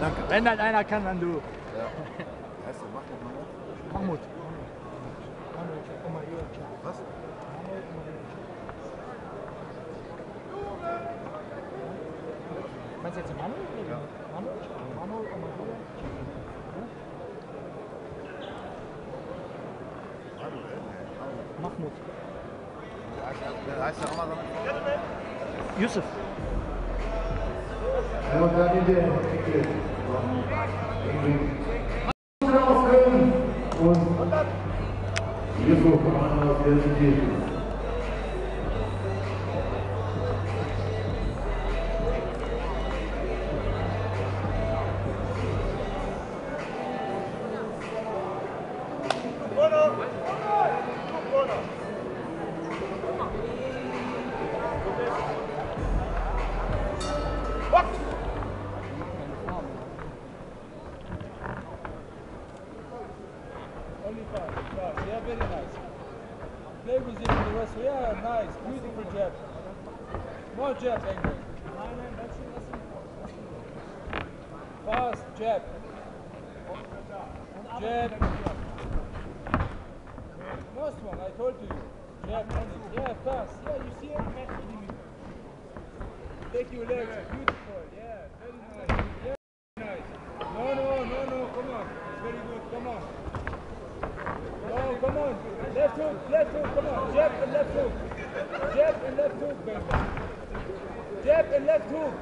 Danke. Wenn das einer kann, dann du. Heißt der Mahmoud nochmal? Mahmoud. Was? Meinst du jetzt Manu? Ja. Manu? Manu, Amadou? Mahmoud. Der heißt ja Ramadan. Yusuf. Não dá nem ideia. Isso, como nós temos dito. Only five. Five. Yeah, very nice. Play with him the rest. Yeah, nice. Beautiful jab. More jab, England. Fast jab. Jab. Most one, I told you. Jab only. Yeah, fast. Yeah, you see it? Take your legs. Beautiful. Yeah, very nice. Yeah, nice. No, no, no, no. Come on. It's very good. Come on. No, come on. Left hook, left hook, come on. Jab and left hook. Jab and left hook, baby. Jab and left hook.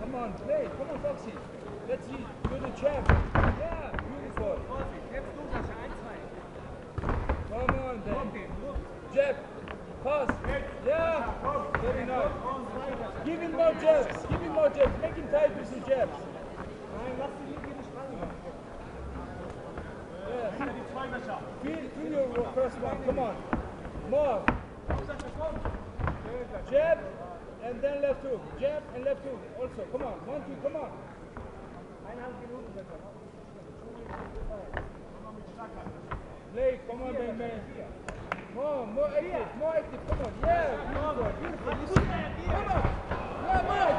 Come on, play. Come on, Foxy. Let's see. Do the jab. Yeah, beautiful. Come on, then. Jab. Pass. Yeah. Very nice. Give him more jabs. Give him more jabs. Make him tight with the jabs. Yeah. Feel, feel your first one. Come on. More. Jab and then left hook. Jab and left hook. Also, come on. One, two, come on. Play, come on, man, man. More, more active, more active. Come on. Yeah, beautiful, beautiful. Come on. Yeah, more jab. You see, more jab.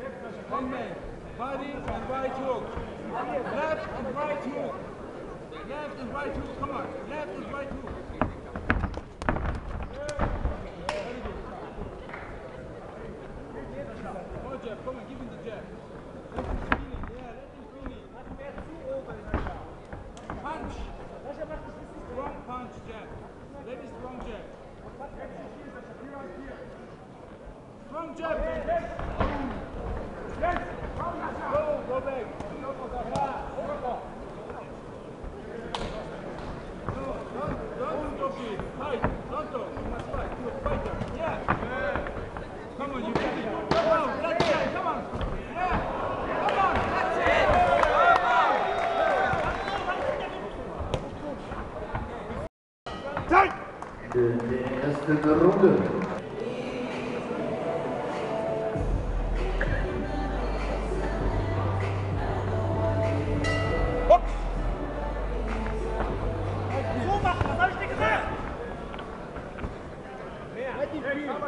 Bang, bang. Body and right hook. Left and right hook. Left and right hook. Come on. Left and right hook. zijn. De, eerste ronde.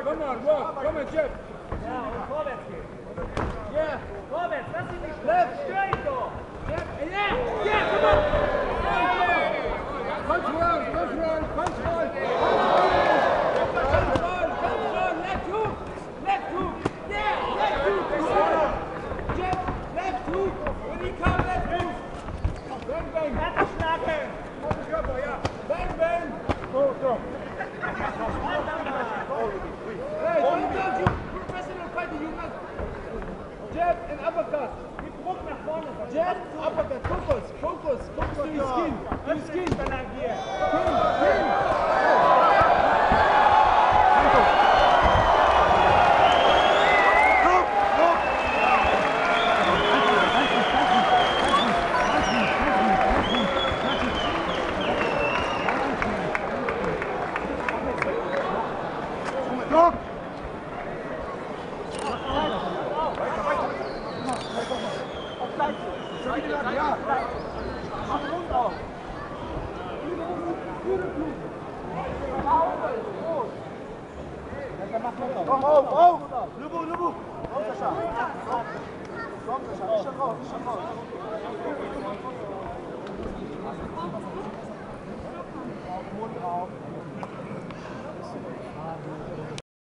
Kom maar, kom maar, Jeff. Ja, und vorwärts gehen. Ja, vorwärts, lass ihn nicht. Lauf. Jeff, ja, ja, kom. And uppercut. Druck Kom! Ja, achterom al. Kom op, op! Lubu, Lubu! Kom eens aan. Kom eens aan. Is er groot, is er groot. Mooi al.